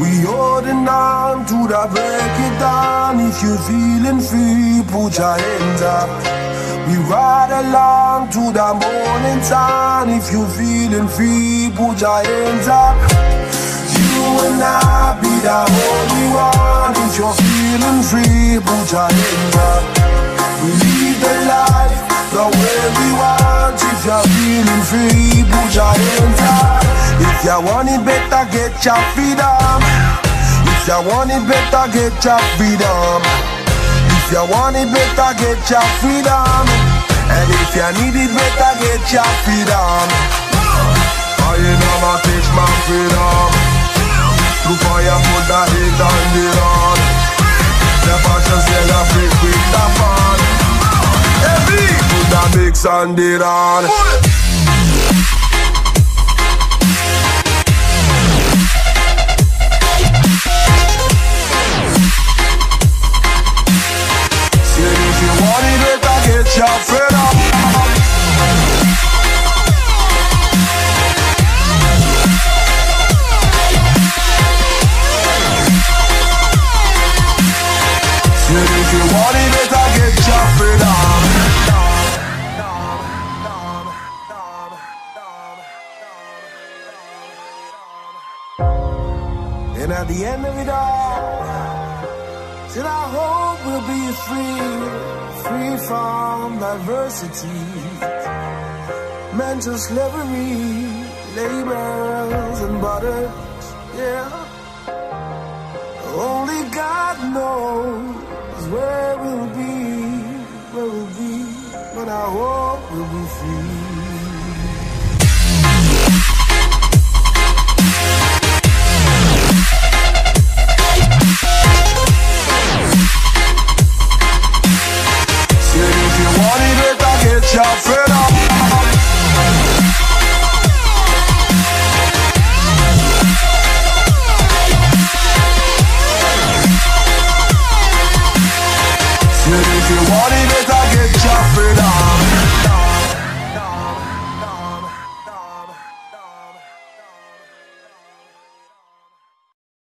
We holding on to the break it down. If you're feeling free, put your hands up. We ride along to the morning sun. If you're feeling free, put your hands up. You and I be the only one. If you're feeling free, put your hands up. We live the life the way we want. If you're feeling free, put your hands up. If you want it better, get your freedom. If you want it better, get your freedom. If you want it better, get your freedom. And if you need it better, get your freedom. I ain't never teach my freedom. Through fire, put the heat on the rod. The passion celebrate with the fun. Every put the mix on the rod. If you want it, better get your freedom. And at the end of it all, Said I hope we'll be free, free from diversity, mental slavery, labels and butters, yeah. Only God knows where we'll be, where we'll be, but I hope we'll be free. If you want it, better get your free